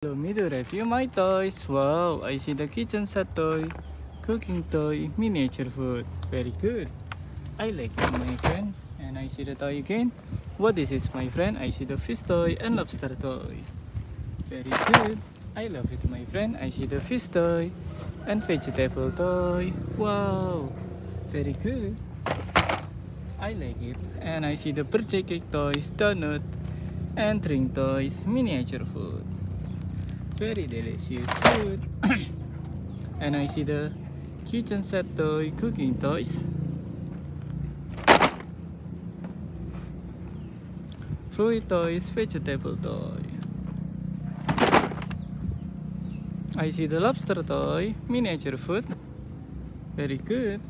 Allow me to review my toys. Wow, I see the kitchen set toy, cooking toy, miniature food. Very good. I like it, my friend. And I see the toy again. What is this, my friend? I see the fish toy and lobster toy. Very good. I love it, my friend. I see the fish toy and vegetable toy. Wow, very good. I like it. And I see the birthday cake toys, donut, and drink toys, miniature food. Very delicious food. and I see the kitchen set toy, cooking toys. Fruit toys, vegetable toy. I see the lobster toy, miniature food. Very good.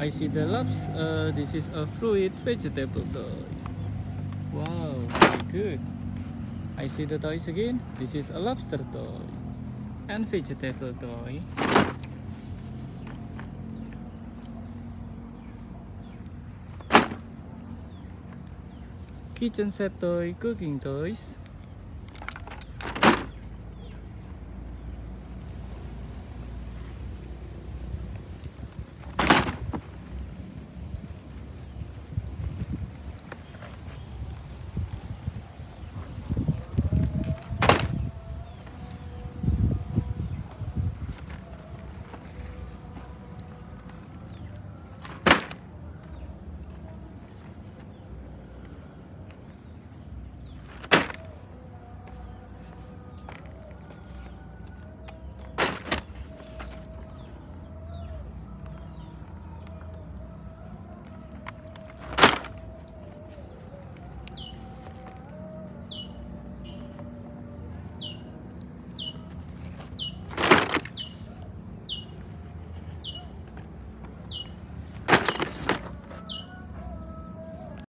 I see the lobster. Uh, this is a fruit vegetable toy. Wow, very good. I see the toys again. This is a lobster toy and vegetable toy. Kitchen set toy, cooking toys.